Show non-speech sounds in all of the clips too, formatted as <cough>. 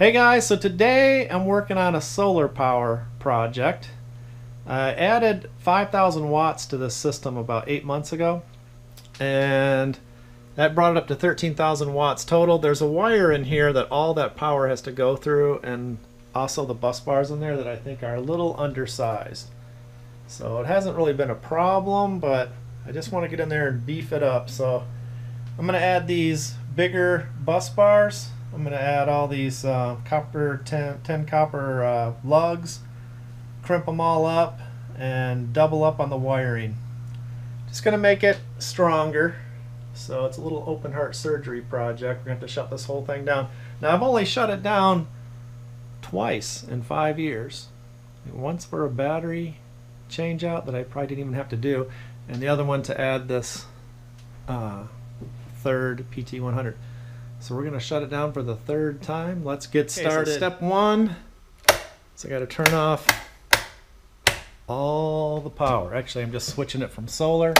Hey guys, so today I'm working on a solar power project. I added 5,000 watts to this system about eight months ago and that brought it up to 13,000 watts total. There's a wire in here that all that power has to go through and also the bus bars in there that I think are a little undersized. So it hasn't really been a problem, but I just want to get in there and beef it up. So I'm going to add these bigger bus bars I'm going to add all these uh, copper 10, 10 copper uh, lugs, crimp them all up, and double up on the wiring. Just going to make it stronger. So it's a little open heart surgery project. We're going to have to shut this whole thing down. Now I've only shut it down twice in five years. Once for a battery change out that I probably didn't even have to do, and the other one to add this uh, third PT100. So we're going to shut it down for the third time. Let's get started. Okay, so step one, so I got to turn off all the power. Actually, I'm just switching it from solar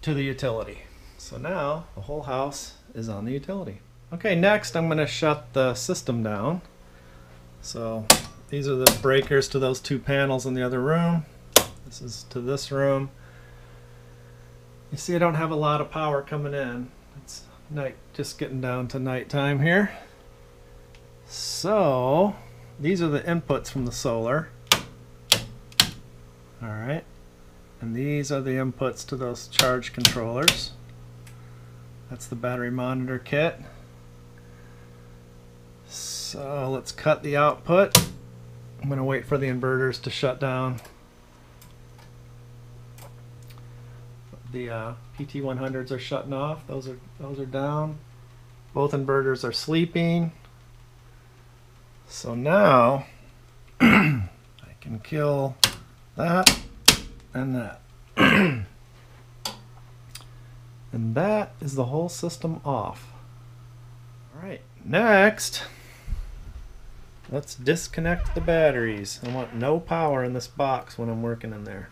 to the utility. So now the whole house is on the utility. Okay, next I'm going to shut the system down. So these are the breakers to those two panels in the other room. This is to this room. You see I don't have a lot of power coming in. It's night, just getting down to nighttime here. So these are the inputs from the solar. Alright. And these are the inputs to those charge controllers. That's the battery monitor kit. So let's cut the output. I'm going to wait for the inverters to shut down. The uh, PT100s are shutting off. Those are those are down. Both inverters are sleeping. So now <clears throat> I can kill that and that. <clears throat> and that is the whole system off. Alright, next let's disconnect the batteries. I want no power in this box when I'm working in there.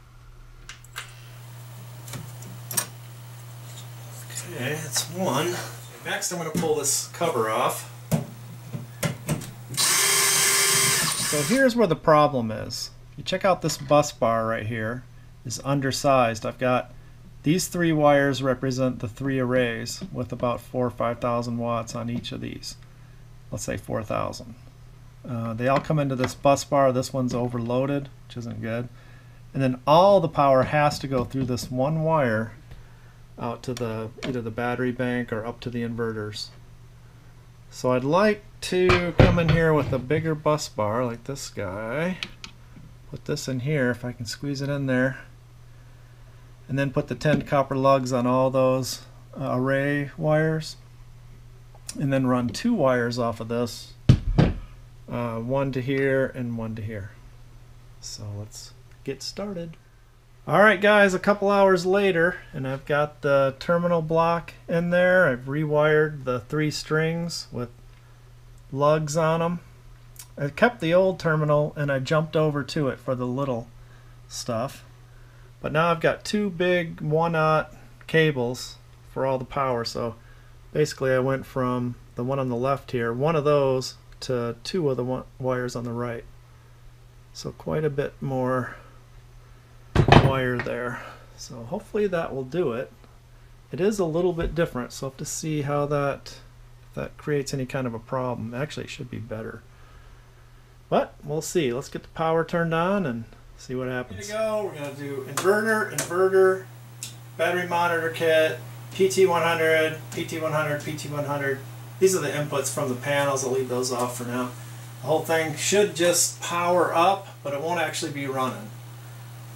Okay, that's one. Next I'm going to pull this cover off. So here's where the problem is. You check out this bus bar right here is undersized. I've got these three wires represent the three arrays with about four or 5,000 watts on each of these. Let's say 4,000. Uh, they all come into this bus bar. This one's overloaded, which isn't good. And then all the power has to go through this one wire out to the either the battery bank or up to the inverters. So I'd like to come in here with a bigger bus bar like this guy. Put this in here if I can squeeze it in there. And then put the 10 copper lugs on all those uh, array wires. And then run two wires off of this. Uh, one to here and one to here. So let's get started. Alright guys, a couple hours later, and I've got the terminal block in there. I've rewired the three strings with lugs on them. I kept the old terminal and I jumped over to it for the little stuff. But now I've got two big one-aught cables for all the power. So basically I went from the one on the left here, one of those, to two of the wires on the right. So quite a bit more wire there. So hopefully that will do it. It is a little bit different, so I have to see how that if that creates any kind of a problem. Actually, it should be better. But we'll see. Let's get the power turned on and see what happens. Here we go. We're going to do inverter, inverter, battery monitor kit, PT100, PT100, PT100. These are the inputs from the panels. I'll leave those off for now. The whole thing should just power up, but it won't actually be running.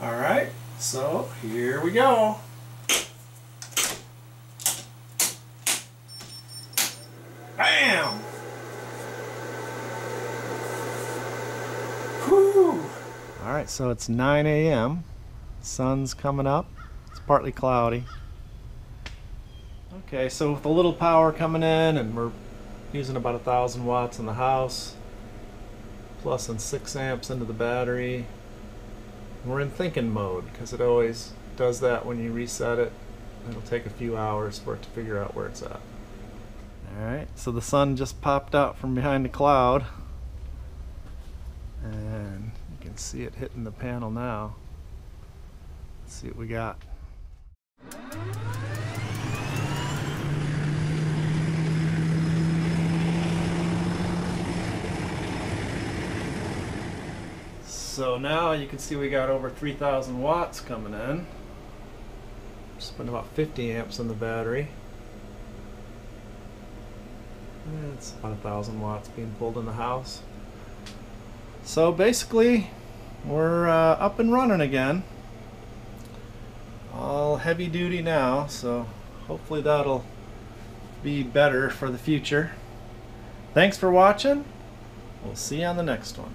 Alright, so here we go. Bam! Whew! Alright, so it's 9 a.m. Sun's coming up. It's partly cloudy. Okay, so with a little power coming in and we're using about a thousand watts in the house, and 6 amps into the battery, we're in thinking mode because it always does that when you reset it. It'll take a few hours for it to figure out where it's at. Alright, so the sun just popped out from behind the cloud. And you can see it hitting the panel now. Let's see what we got. So now you can see we got over 3,000 watts coming in. Just putting about 50 amps in the battery. It's about a thousand watts being pulled in the house. So basically, we're uh, up and running again. All heavy duty now, so hopefully that'll be better for the future. Thanks for watching. We'll see you on the next one.